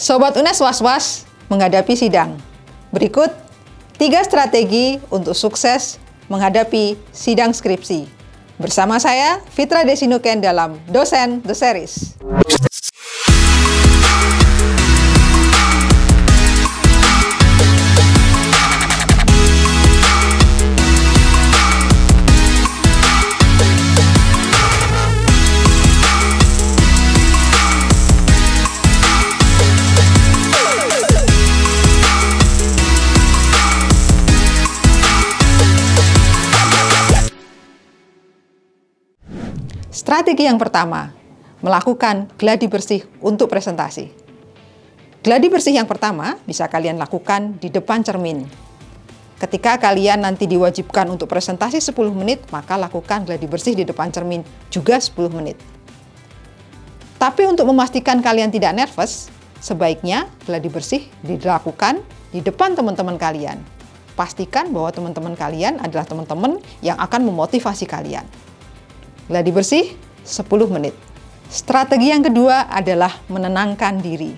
Sobat UNES was-was menghadapi sidang. Berikut tiga strategi untuk sukses menghadapi sidang skripsi. Bersama saya, Fitra Desinuken dalam Dosen The Series. Strategi yang pertama, melakukan gladi bersih untuk presentasi. Gladi bersih yang pertama bisa kalian lakukan di depan cermin. Ketika kalian nanti diwajibkan untuk presentasi 10 menit, maka lakukan gladi bersih di depan cermin juga 10 menit. Tapi untuk memastikan kalian tidak nervous, sebaiknya gladi bersih dilakukan di depan teman-teman kalian. Pastikan bahwa teman-teman kalian adalah teman-teman yang akan memotivasi kalian. Gladi bersih 10 menit. Strategi yang kedua adalah menenangkan diri.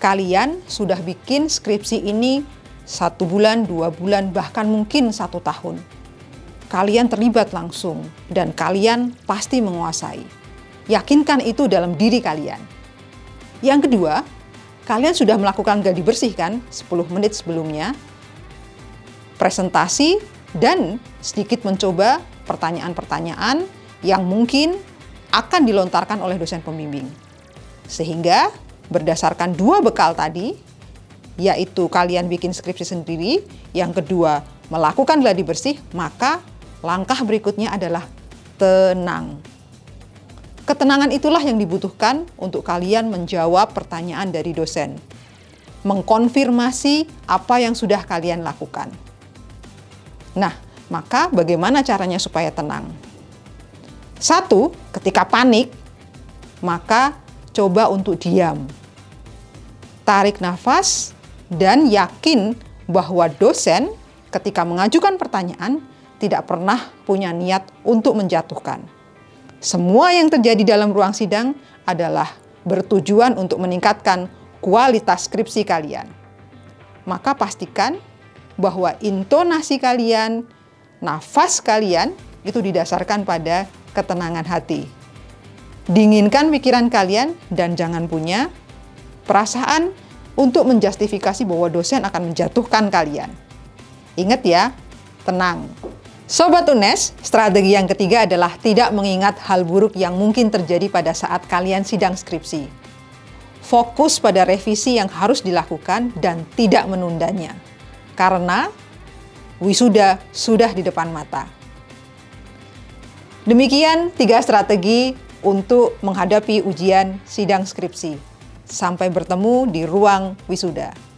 Kalian sudah bikin skripsi ini satu bulan, dua bulan, bahkan mungkin satu tahun. Kalian terlibat langsung dan kalian pasti menguasai. Yakinkan itu dalam diri kalian. Yang kedua, kalian sudah melakukan gladi bersih kan 10 menit sebelumnya. Presentasi dan sedikit mencoba pertanyaan-pertanyaan yang mungkin akan dilontarkan oleh dosen pembimbing. Sehingga berdasarkan dua bekal tadi, yaitu kalian bikin skripsi sendiri, yang kedua melakukan gladi bersih, maka langkah berikutnya adalah tenang. Ketenangan itulah yang dibutuhkan untuk kalian menjawab pertanyaan dari dosen. Mengkonfirmasi apa yang sudah kalian lakukan. Nah, maka bagaimana caranya supaya tenang? Satu, ketika panik, maka coba untuk diam. Tarik nafas dan yakin bahwa dosen ketika mengajukan pertanyaan tidak pernah punya niat untuk menjatuhkan. Semua yang terjadi dalam ruang sidang adalah bertujuan untuk meningkatkan kualitas skripsi kalian. Maka pastikan bahwa intonasi kalian, nafas kalian itu didasarkan pada ketenangan hati. Dinginkan pikiran kalian dan jangan punya perasaan untuk menjustifikasi bahwa dosen akan menjatuhkan kalian. Ingat ya, tenang. Sobat UNES, strategi yang ketiga adalah tidak mengingat hal buruk yang mungkin terjadi pada saat kalian sidang skripsi. Fokus pada revisi yang harus dilakukan dan tidak menundanya. Karena wisuda sudah di depan mata. Demikian tiga strategi untuk menghadapi ujian sidang skripsi. Sampai bertemu di ruang wisuda.